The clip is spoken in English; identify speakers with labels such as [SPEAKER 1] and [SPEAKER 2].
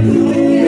[SPEAKER 1] Hallelujah.